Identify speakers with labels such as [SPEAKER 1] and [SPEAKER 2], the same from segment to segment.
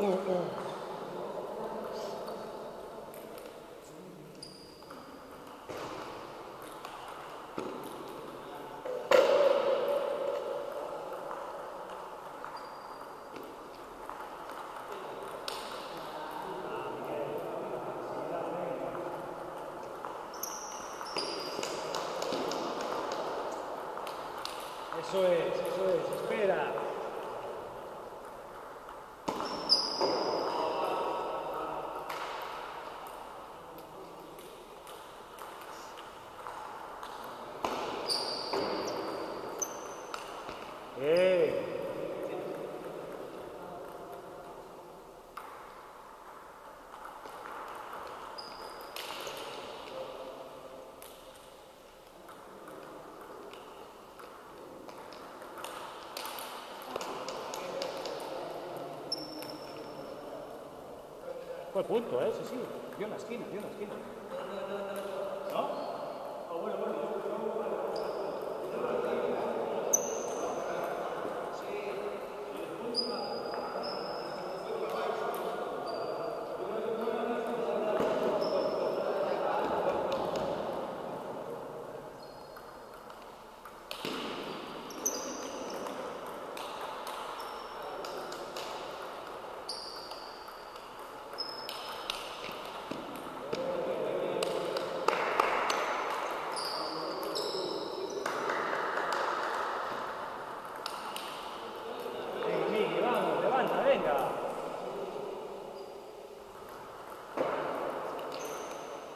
[SPEAKER 1] Eso es, eso es, espera. Eh. Fue punto, ¿eh? Sí, sí. Dio la esquina, dio la esquina.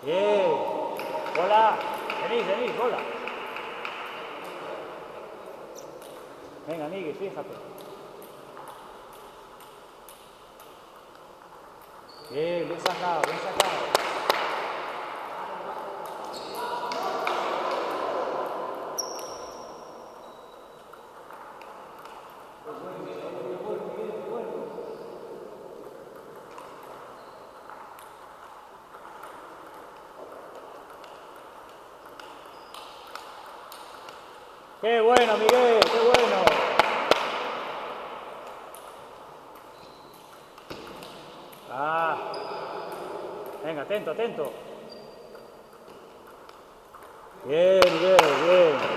[SPEAKER 1] Bien. Hola. Venís, venís, hola. Venga, Miki, fíjate. Bien, bien sacado, bien sacado. Qué bueno, Miguel, qué bueno. Ah. Venga, atento, atento. Bien, Miguel, bien.